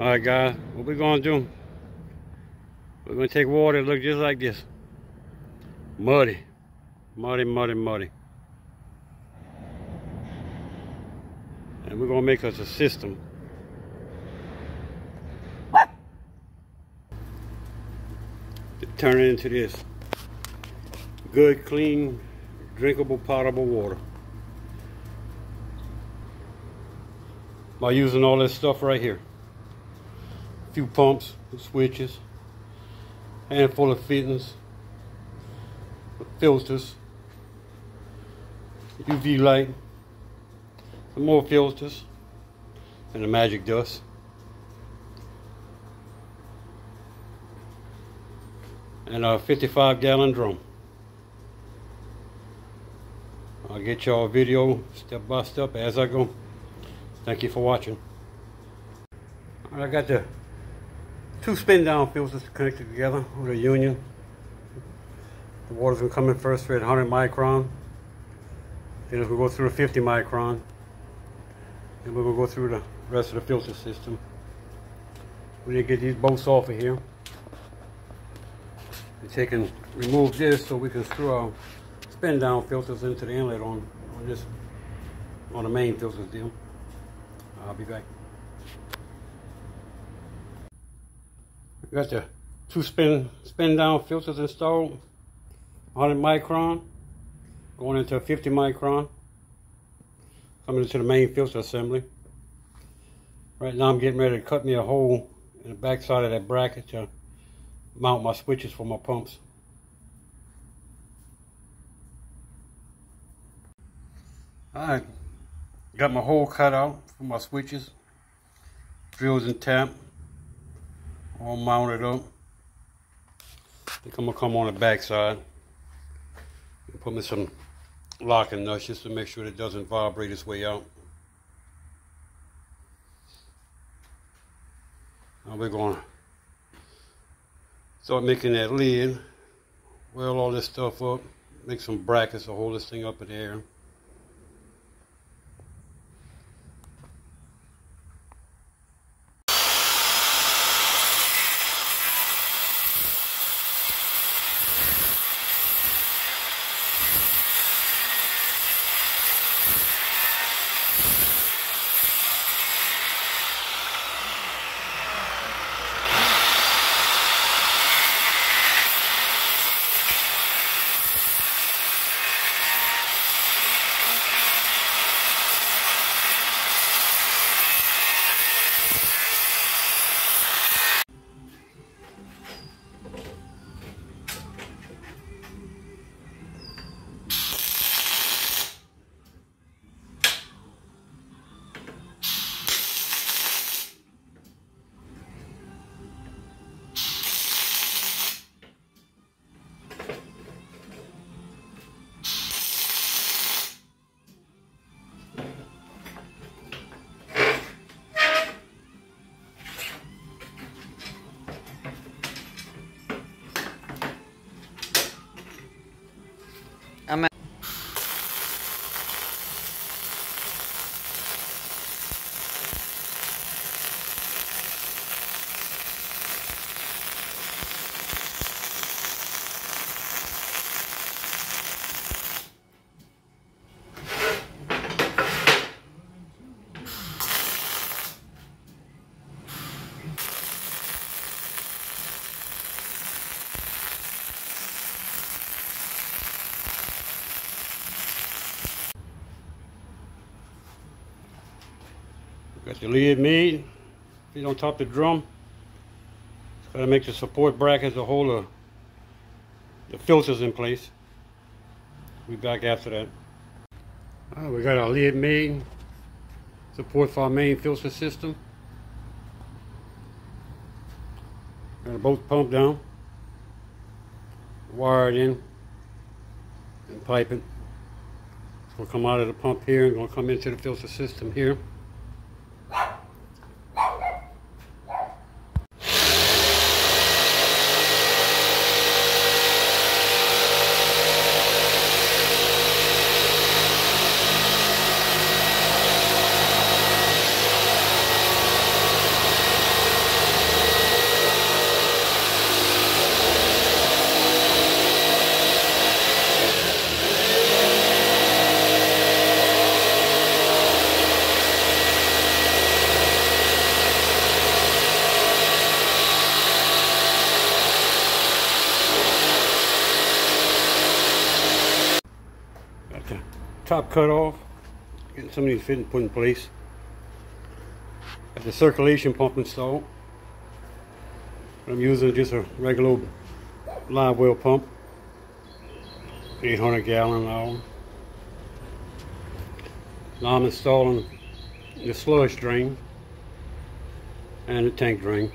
Alright guys, what we're gonna do, we're gonna take water that look just like this. Muddy. Muddy, muddy, muddy. And we're gonna make us a system. To turn it into this. Good, clean, drinkable, potable water. By using all this stuff right here. A few pumps, switches, handful of fittings, filters, UV light, some more filters, and the magic dust. And a 55 gallon drum. I'll get y'all a video step by step as I go. Thank you for watching. I got the two spin down filters connected together with a union. The water's gonna come in first at 100 micron. Then we'll go through a 50 micron. and we're gonna go through the rest of the filter system. We need to get these bolts off of here. And take and remove this so we can screw our spin down filters into the inlet on, on this on the main filters deal. I'll be back. We got the two spin spin down filters installed. 100 micron, going into a 50 micron, coming into the main filter assembly. Right now I'm getting ready to cut me a hole in the back side of that bracket to mount my switches for my pumps. Alright, got my hole cut out for my switches, drills and tap, all mounted up. I think I'm gonna come on the back side. Put me some locking nuts just to make sure it doesn't vibrate its way out. Now we're to start making that lid, weld all this stuff up, make some brackets to hold this thing up in the air. The lid made. Feet on top of the drum. It's got to make the support brackets to hold the, uh, the filters in place. We'll be back after that. Right, we got our lid made. Support for our main filter system. Got a both pump down. Wired in. And piping. It's to come out of the pump here and to come into the filter system here. Top cut off. Getting some of these fittings put in place. Got the circulation pump installed. I'm using just a regular live well pump. 800 gallon now. Now I'm installing the sludge drain and the tank drain.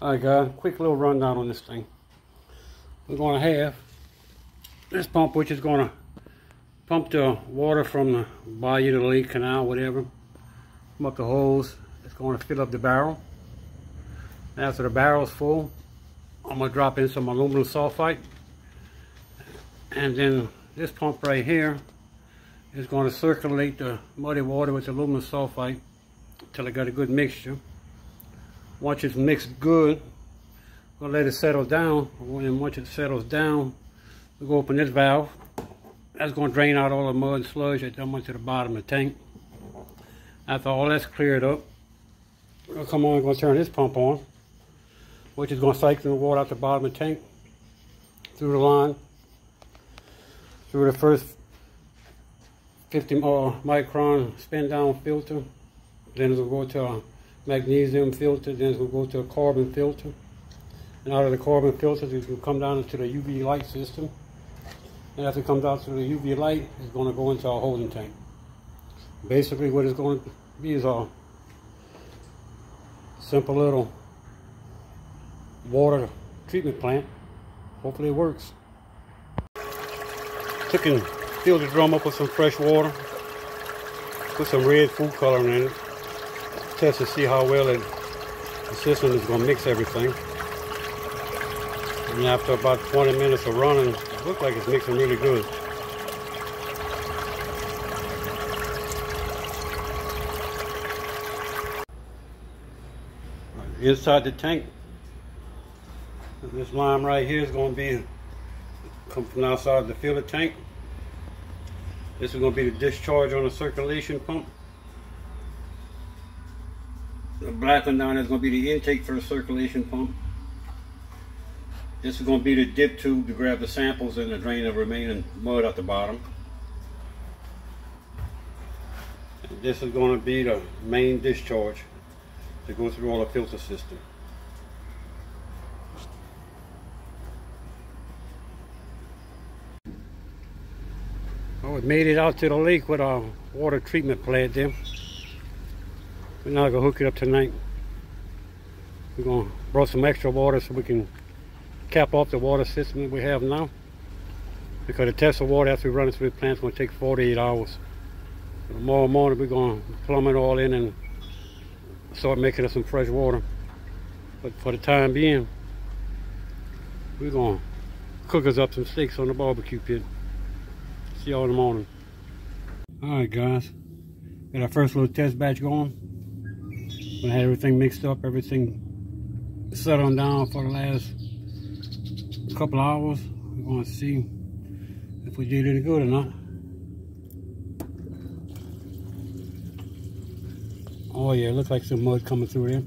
Alright guys, quick little rundown on this thing. We're going to have this pump which is going to pump the water from the bayou to the lake, canal, whatever. Come up the hose. It's going to fill up the barrel. After the barrel's full, I'm going to drop in some aluminum sulfite. And then this pump right here is going to circulate the muddy water with aluminum sulfite until I got a good mixture. Once it's mixed good, we'll let it settle down. And once it settles down, we'll go open this valve. That's going to drain out all the mud and sludge that went to the bottom of the tank. After all that's cleared up, we'll come on, we're going to turn this pump on, which is going to cycle the water out the bottom of the tank through the line, through the first 50 uh, micron spin down filter. Then it'll go to a magnesium filter. Then it'll go to a carbon filter. And out of the carbon filter, it will come down into the UV light system. And after it comes out to the UV light, it's going to go into our holding tank. Basically, what it's going to be is a simple little water treatment plant. Hopefully it works. Took and filled the drum up with some fresh water. Put some red food coloring in it. Test to see how well it, the system is going to mix everything. And after about 20 minutes of running, it looks like it's mixing really good. Inside the tank, this lime right here is going to be come from outside the filter tank. This is going to be the discharge on the circulation pump. The black one down is going to be the intake for the circulation pump. This is going to be the dip tube to grab the samples and to drain the remaining mud at the bottom. And this is going to be the main discharge to go through all the filter system. Oh, we made it out to the lake with our water treatment plant there. We're not gonna hook it up tonight. We're gonna brought some extra water so we can cap off the water system that we have now. Because the test of water after we run it through the plant is going to take 48 hours. Tomorrow morning we're going to plumb it all in and start making us some fresh water. But for the time being, we're going to cook us up some steaks on the barbecue pit. See y'all in the morning. Alright guys, got our first little test batch going. We had everything mixed up, everything settled down for the last couple hours. We're going to see if we did any good or not. Oh yeah, it looks like some mud coming through there.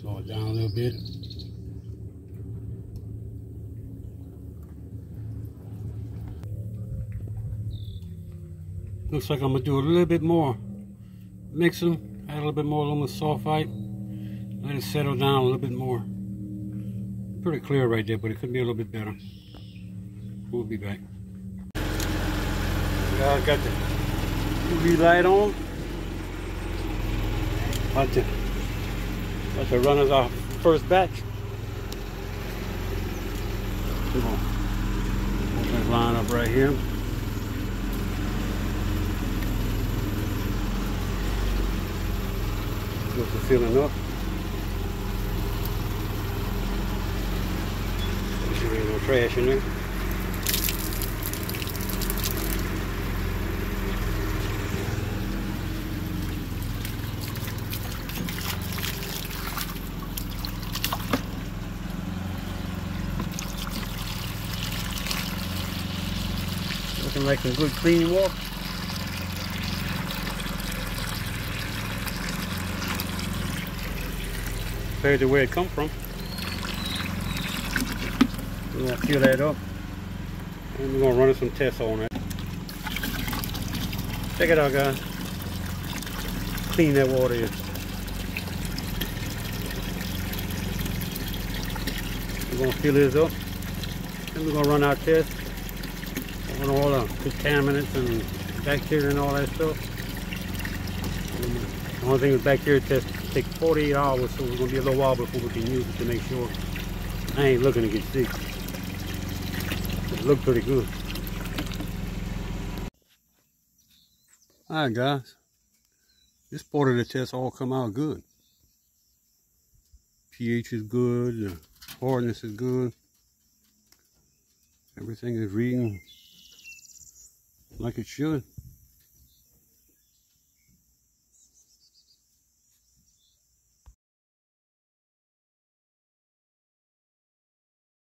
Slow it down a little bit. Looks like I'm gonna do a little bit more mixing, add a little bit more aluminum sulfite. Let it settle down a little bit more. Pretty clear right there, but it could be a little bit better. We'll be back. I got the UV light on. About to, about to run our first batch. Going to open line up right here. Filling up. no trash in there. Looking like some good clean water. Compared to where it come from. We're gonna fill that up and we're gonna run some tests on it. Check it out guys. Clean that water. We're gonna fill this up and we're gonna run our test on all the contaminants and bacteria and all that stuff. The only thing with bacteria test takes 48 hours so we're gonna be a little while before we can use it to make sure I ain't looking to get sick. It looked pretty good. Alright guys, this part of the test all come out good. pH is good, the hardness is good. Everything is reading like it should.